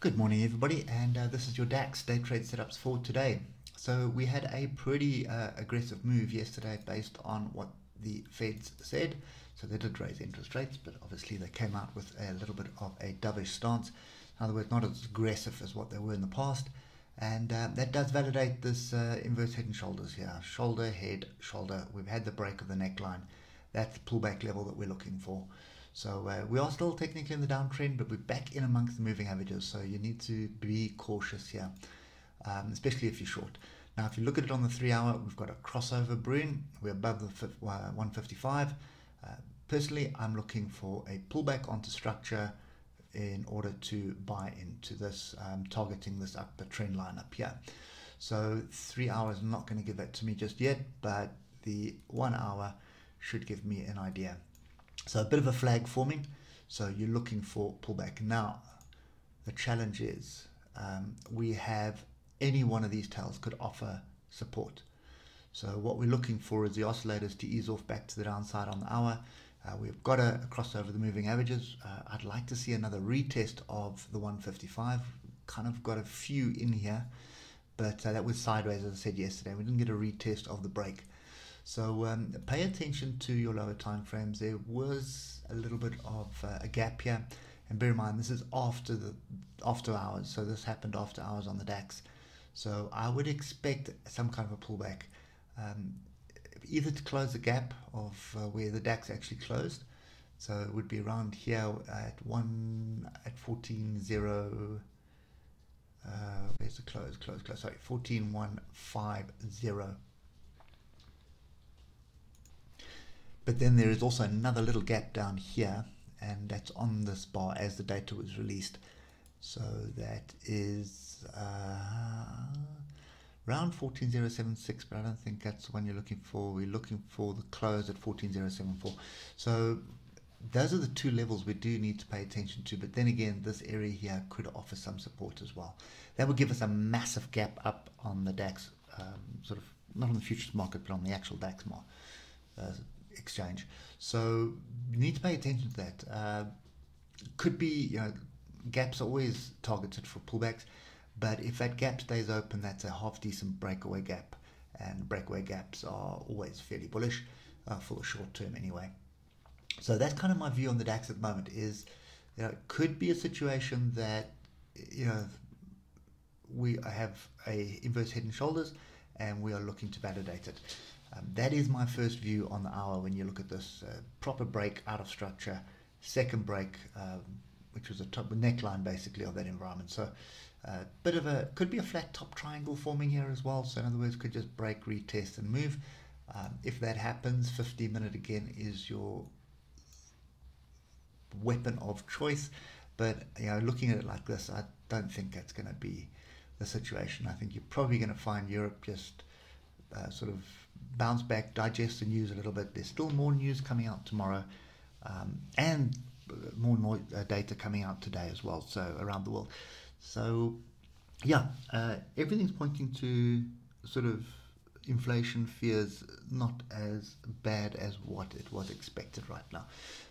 Good morning, everybody, and uh, this is your DAX day trade setups for today. So we had a pretty uh, aggressive move yesterday based on what the Feds said. So they did raise interest rates, but obviously they came out with a little bit of a dovish stance. In other words, not as aggressive as what they were in the past. And uh, that does validate this uh, inverse head and shoulders here. Shoulder, head, shoulder. We've had the break of the neckline. That's the pullback level that we're looking for. So uh, we are still technically in the downtrend, but we're back in amongst the moving averages. So you need to be cautious here, um, especially if you're short. Now, if you look at it on the three hour, we've got a crossover brewing. We're above the 155. Uh, personally, I'm looking for a pullback onto structure in order to buy into this, um, targeting this upper trend line up here. So three hours, not going to give that to me just yet, but the one hour should give me an idea. So a bit of a flag forming. So you're looking for pullback. Now, the challenge is um, we have any one of these tails could offer support. So what we're looking for is the oscillators to ease off back to the downside on the hour. Uh, we've got a, a cross over the moving averages. Uh, I'd like to see another retest of the 155. Kind of got a few in here, but uh, that was sideways, as I said yesterday. We didn't get a retest of the break. So um, pay attention to your lower time frames. There was a little bit of uh, a gap here, and bear in mind this is after the after hours. So this happened after hours on the DAX. So I would expect some kind of a pullback, um, either to close the gap of uh, where the DAX actually closed. So it would be around here at one at fourteen zero. Uh, where's the close? Close, close. Sorry, fourteen one five zero. But then there is also another little gap down here, and that's on this bar as the data was released. So that is uh, around 14076, but I don't think that's the one you're looking for. We're looking for the close at 14074. So those are the two levels we do need to pay attention to. But then again, this area here could offer some support as well. That would give us a massive gap up on the DAX, um, sort of not on the futures market, but on the actual DAX market. Uh, exchange. So you need to pay attention to that. Uh, could be, you know, gaps are always targeted for pullbacks, but if that gap stays open, that's a half decent breakaway gap, and breakaway gaps are always fairly bullish uh, for the short term anyway. So that's kind of my view on the DAX at the moment. Is you know, it could be a situation that you know we have a inverse head and shoulders, and we are looking to validate it. Um, that is my first view on the hour when you look at this uh, proper break out of structure, second break, um, which was a top neckline basically of that environment. So a uh, bit of a could be a flat top triangle forming here as well. So in other words, could just break, retest, and move. Um, if that happens, 15 minute again is your weapon of choice. But you know, looking at it like this, I don't think that's going to be the situation. I think you're probably going to find Europe just uh, sort of bounce back, digest the news a little bit. There's still more news coming out tomorrow, um, and more and more uh, data coming out today as well. So around the world. So yeah, uh, everything's pointing to sort of inflation fears not as bad as what it was expected right now.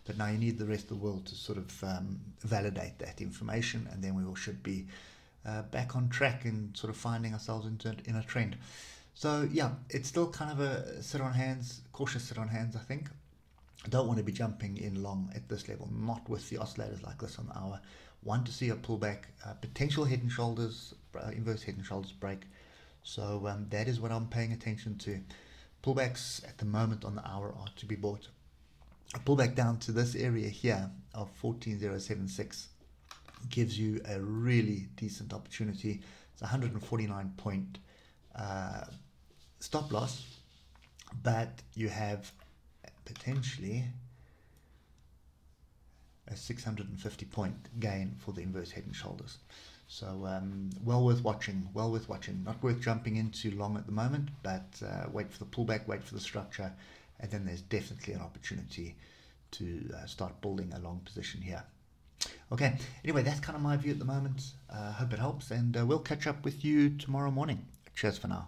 But now you need the rest of the world to sort of um, validate that information, and then we all should be uh, back on track and sort of finding ourselves into in a trend. So yeah, it's still kind of a sit on hands, cautious sit on hands, I think. I don't want to be jumping in long at this level, not with the oscillators like this on the hour. Want to see a pullback, uh, potential head and shoulders, uh, inverse head and shoulders break. So um, that is what I'm paying attention to. Pullbacks at the moment on the hour are to be bought. A pullback down to this area here of 14076 gives you a really decent opportunity. It's 149 point uh, stop loss, but you have potentially a 650 point gain for the inverse head and shoulders. So um, well worth watching, well worth watching. Not worth jumping into long at the moment, but uh, wait for the pullback, wait for the structure, and then there's definitely an opportunity to uh, start building a long position here. Okay, anyway, that's kind of my view at the moment. I uh, hope it helps, and uh, we'll catch up with you tomorrow morning. Cheers for now.